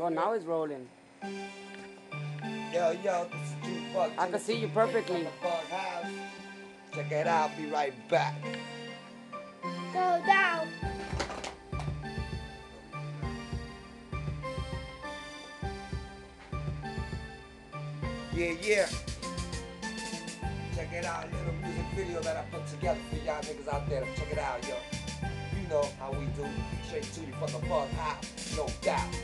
Oh, now it's rolling. Yo, yo, this is Jukebox. I can see you perfectly. Check it out. Be right back. Go down. Yeah, yeah. Check it out, little music video that I put together for y'all niggas out there. Check it out, yo. You know how we do. Straight to you from the bug house, no doubt.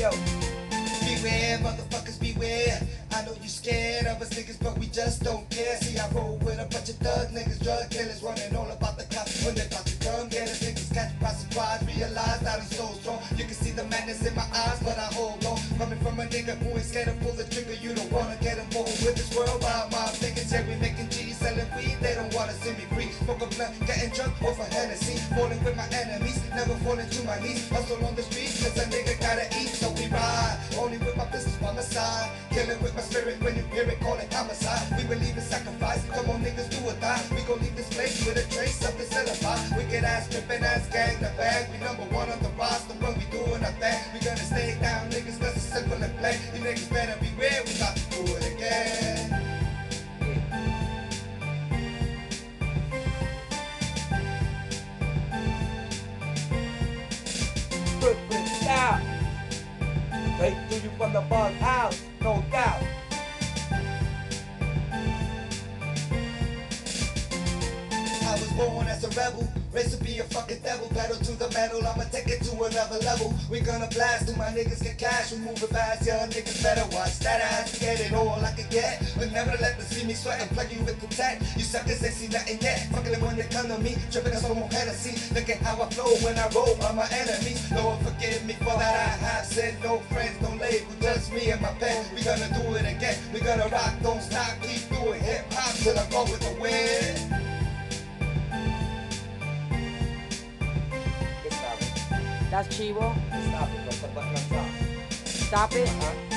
Yo. Beware, motherfuckers, beware. I know you scared of us niggas, but we just don't care. See, I roll with a bunch of thug niggas, drug killers, running all about the cops when they about to come get us. Niggas catch by surprise, realize that I'm so strong. You can see the madness in my eyes, but I hold on. Coming from a nigga who ain't scared to pull the trigger, you don't wanna get involved with this world. Wild mob niggas, yeah, we making G's, selling weed, they don't wanna see me free. Smoke a blunt, getting drunk off a Hennessy. Falling with my enemies, never falling to my knees. Hustle on the streets, cause a nigga gotta eat, side. Killing with my spirit when you hear it, call it homicide. We believe in sacrifice. Come on, niggas, do or die. We gon' leave this place with a trace of the celebrate. Wicked ass, trippin' ass gang, the bag. We number one on the roster when we doing our thing. We gonna stay down, niggas, cause it's simple and plain. You niggas better beware, we got to do it again. Brooklyn style. Straight to you from the bug house, born as a rebel, raised to be a fucking devil. Pedal to the metal, I'ma take it to another level. We gonna blast till my niggas get cash. We moving fast, young niggas better watch that ass. Get it all I can get, but never let them see me sweat and plug you with the tech. You suckers ain't seen nothing yet. Fucking when they come to me, tripping us on Hennessy. Look at how I flow when I roll by my enemies. Lord forgive me for that I have said. No friends, no label, just me and my pen. We gonna do it again. We gonna rock, don't stop, keep doing hip hop till I go with the wind. That's Chivo. Stop it. Put the on top. Stop it. Uh-huh.